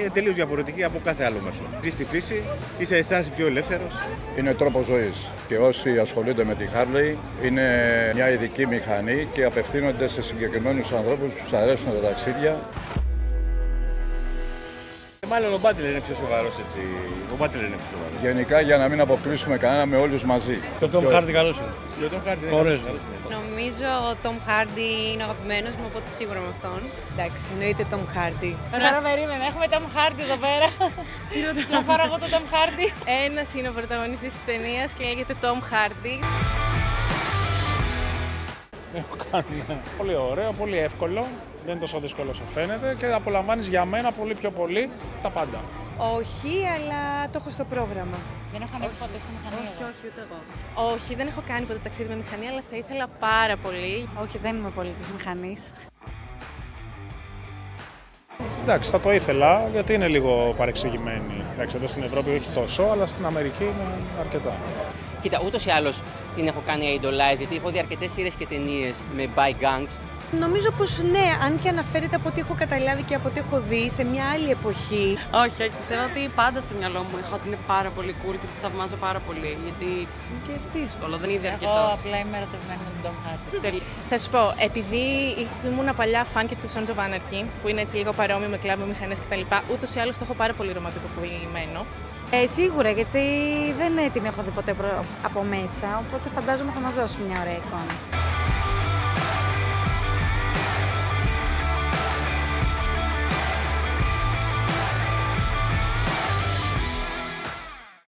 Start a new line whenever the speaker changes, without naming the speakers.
είναι τελείως διαφορετική από κάθε άλλο μέσο. Ζεις στη φύση, είσαι αισθάνεσαι πιο ελεύθερος.
Είναι τρόπος ζωής. Και όσοι ασχολούνται με τη Harley είναι μια ειδική μηχανή και απευθύνονται σε συγκεκριμένους ανθρώπους που τους αρέσουν τα ταξίδια.
Μάλλον ο Μπάτλερ είναι πιο σοβαρός έτσι. Ο Μπάτλερ είναι πιο σοβαρός.
Γενικά για να μην αποκλείσουμε κανένα με όλους μαζί.
Το Tom Hardy καλός είναι.
Για τον Χάρντι δεν
Ωραίος.
είναι καλός, ναι.
Νομίζω ο Tom Hardy είναι ο αγαπημένος μου, οπότε σίγουρα με αυτόν.
Εντάξει, εννοείται Tom Hardy.
Τώρα περίμενα, έχουμε Tom Hardy εδώ πέρα. Να πάρω εγώ το Tom Hardy.
Ένας είναι ο πρωταγωνιστής της ταινίας και λέγεται Tom Hardy.
Έχω κάνει πολύ ωραίο, πολύ εύκολο. Δεν είναι τόσο δύσκολο όσο φαίνεται και απολαμβάνεις για μένα πολύ πιο πολύ τα πάντα.
Όχι, αλλά το έχω στο πρόγραμμα.
Δεν έχω ανέβει ποτέ σε μηχανή. εγώ.
όχι, ούτε εγώ.
Όχι, δεν έχω κάνει ποτέ ταξίδι με μηχανή, αλλά θα ήθελα πάρα πολύ.
Όχι, δεν είμαι πολύ της μηχανής.
Εντάξει, θα το ήθελα γιατί είναι λίγο παρεξηγημένη. Εντάξει, εδώ στην Ευρώπη όχι τόσο, αλλά στην Αμερική είναι αρκετά.
Κοίτα, ούτως ή άλλως την έχω κάνει idolize γιατί έχω δει αρκετές σειρές και ταινίες με bike gangs.
Νομίζω πως ναι, αν και αναφέρεται από ό,τι έχω καταλάβει και από ό,τι έχω δει σε μια άλλη εποχή.
Όχι, όχι. Πιστεύω ότι πάντα στο μυαλό μου έχω ότι είναι πάρα πολύ cool και τη θαυμάζω πάρα πολύ. Γιατί ξέρεις, είναι και δύσκολο, δεν είναι
Εγώ
αρκετός.
απλά είμαι ερωτευμένη με τον Tom Hardy.
Θα σου πω, επειδή ήμουν παλιά φαν και του Sons of Anarchy, που είναι έτσι λίγο παρόμοιο με κλαμπ, μηχανές κτλ., ούτως ή άλλως το έχω πάρα πολύ ρομαντικοποιημένο.
Ε, σίγουρα, γιατί δεν την έχω δει ποτέ προ- από μέσα, οπότε φαντάζομαι θα μας δώσει μια ωραία εικόνα.